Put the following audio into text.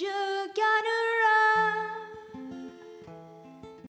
sugar